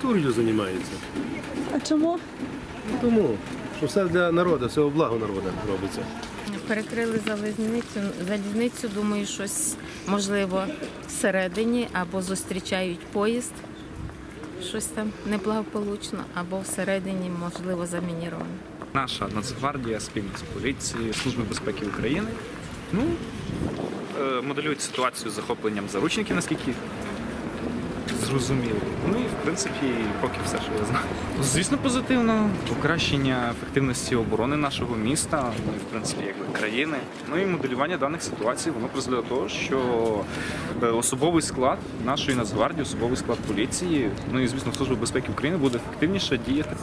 Турью занимается. А чему? Потому. Що все для народу, все во благо народу робиться. Перекрили залізницю. Залізницю, думаю, щось можливо всередині або зустрічають поїзд. Щось там неблагополучно, або всередині, можливо, замініровано. Наша Нацгвардія спільно з поліцією, Служби безпеки України ну, е, моделюють ситуацію з захопленням заручників, наскільки зрозуміло. Ну і в принципі, поки все, що я знаю. Звісно, позитивно. Покращення ефективності оборони нашого міста, ну і в принципі якби країни. Ну і моделювання даних ситуацій, воно призвело до того, що е, особовий склад нашої Нацгвардії, особовий склад поліції, ну і звісно, Служба безпеки України буде ефективніше діяти.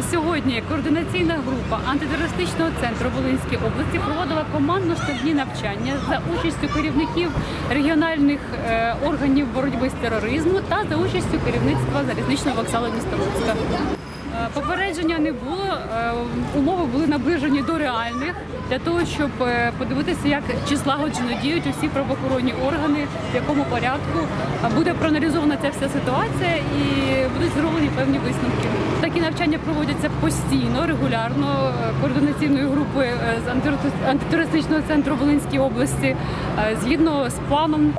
Сьогодні координаційна група антитерористичного центру Волинської області проводила командно-штабні навчання за участю керівників регіональних е, органів боротьби з тероризму та за участю керівництва залізничного вокзалу міста Луцька. Е, Попередження не було, е, умови були наближені до реальних для того, щоб е, подивитися, як чи злагоджено діють усі правоохоронні органи, в якому порядку буде проаналізована ця вся ситуація і будуть зроблені певні висновки. Такі навчання проводяться постійно, регулярно координаційною групою з антитерористичного центру Волинської області згідно з планом.